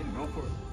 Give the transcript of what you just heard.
Hey, go for it.